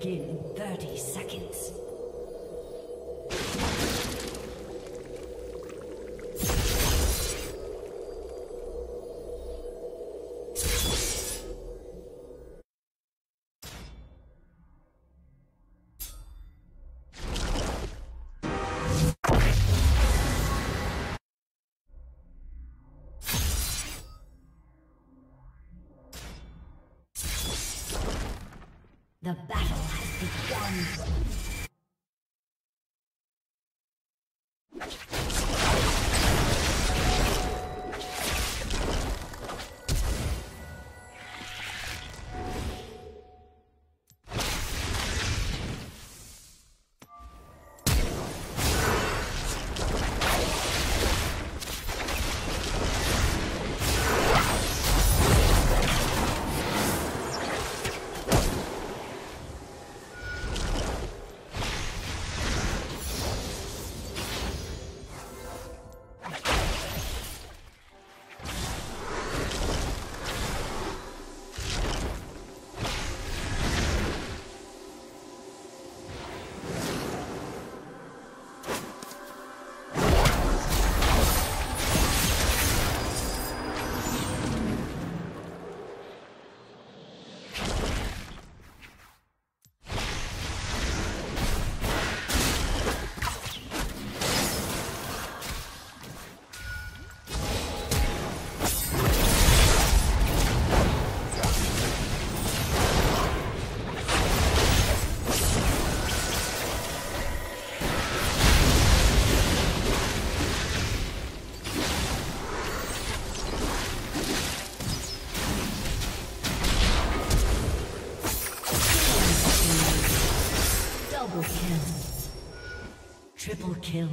begin in 30 seconds. The battle has begun. Triple kill.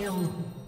Kill.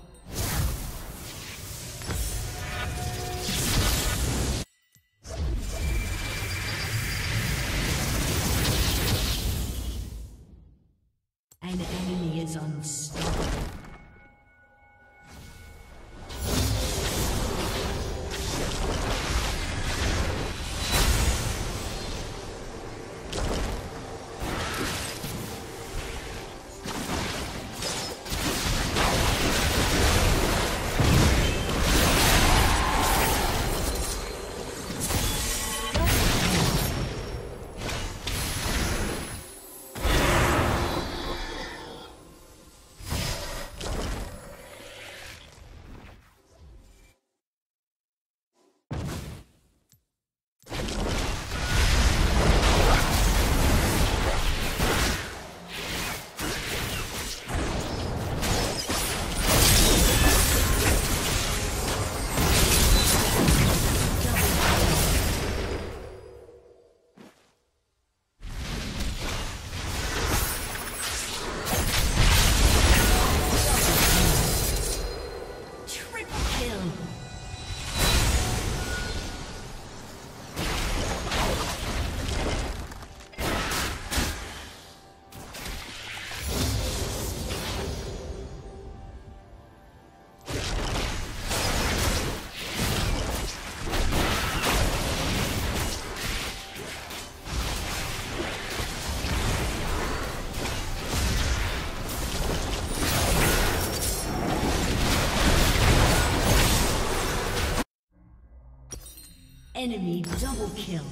Enemy double kill.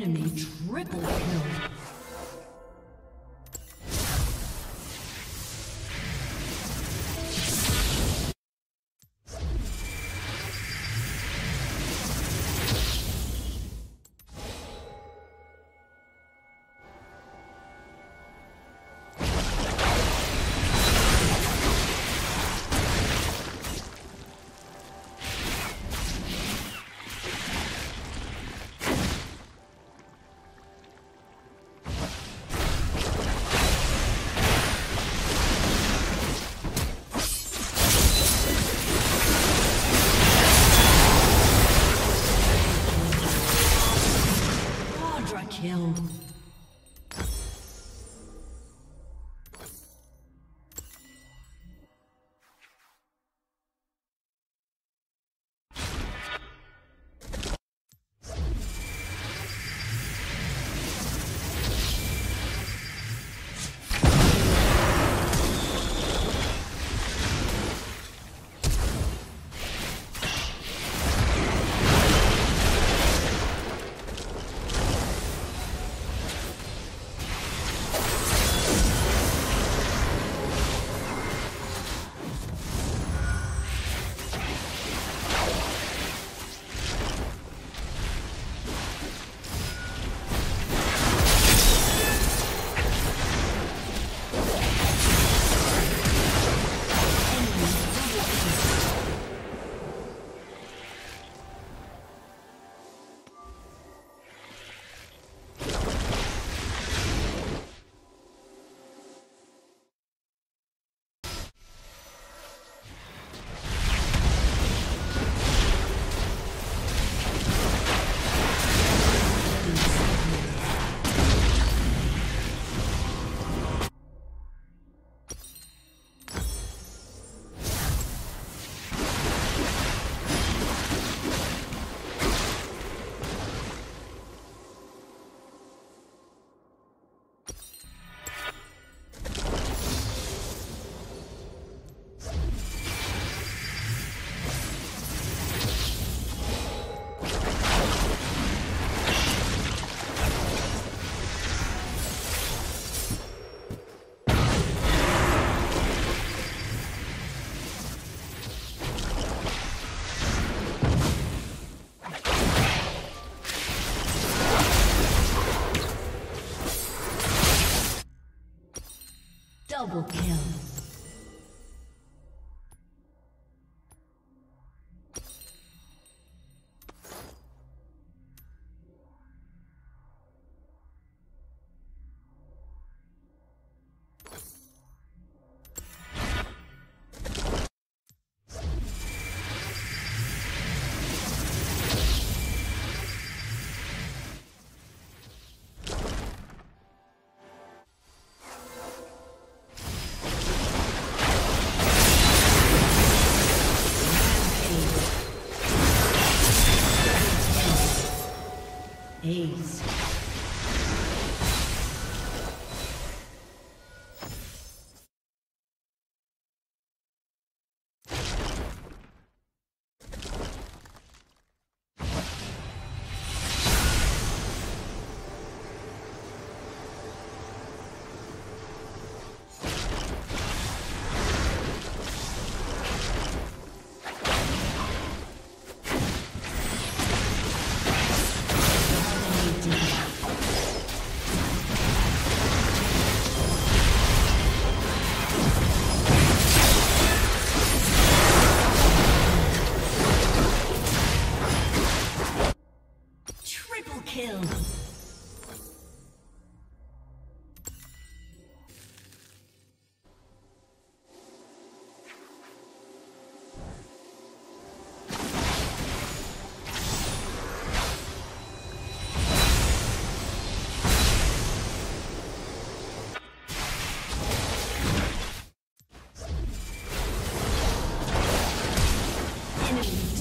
Enemy triple kill.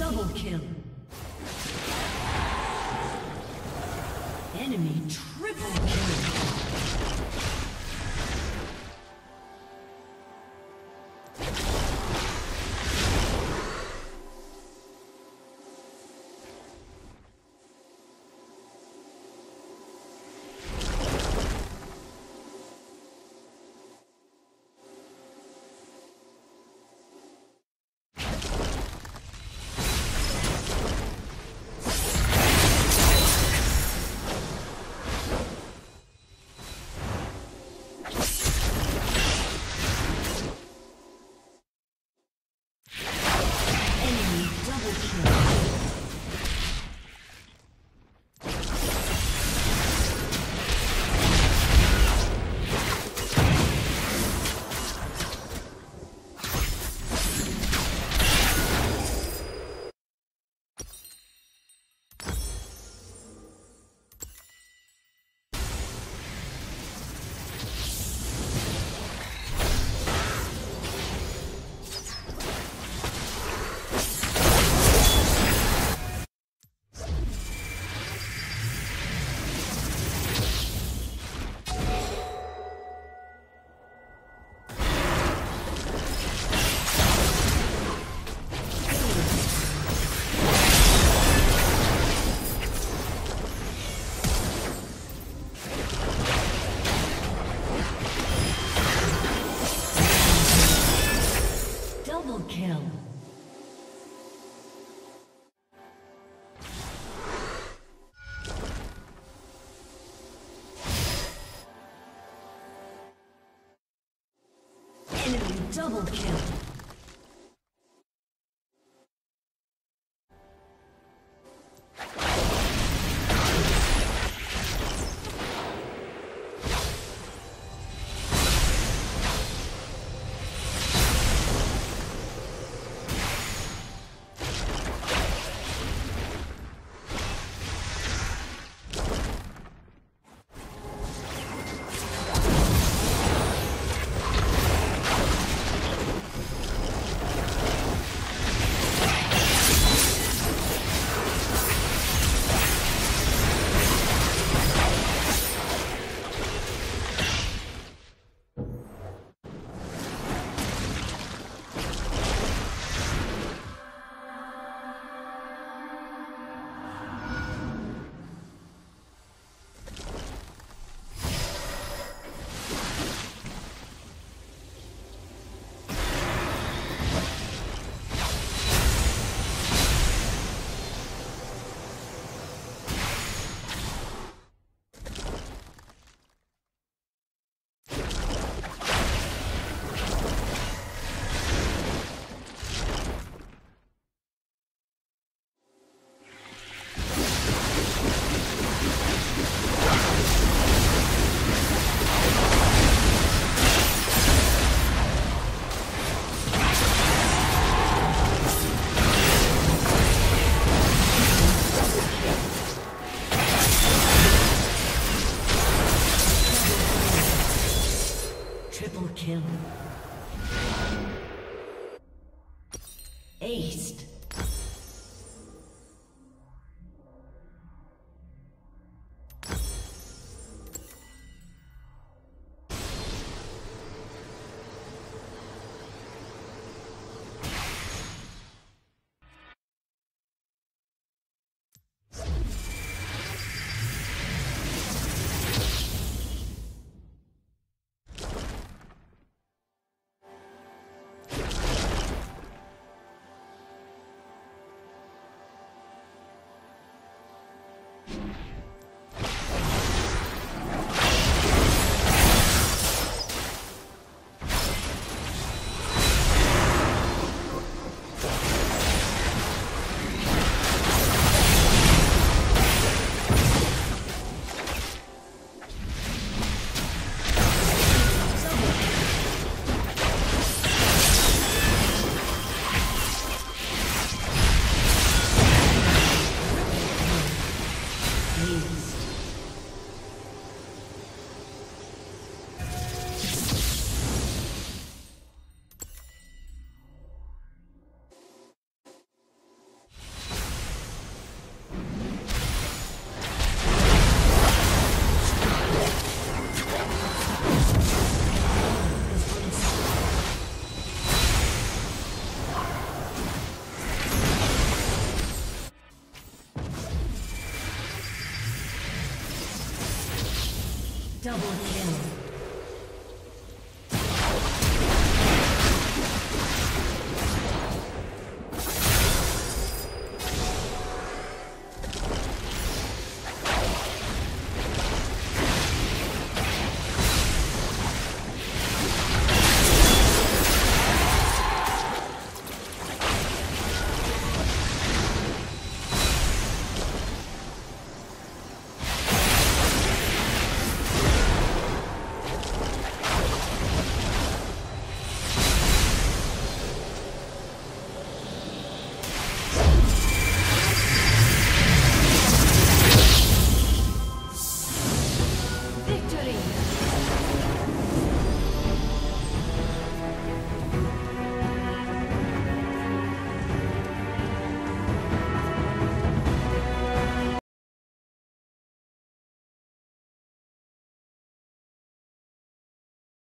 Double kill. Double kill. Double kill. kill. Aced. Double kill.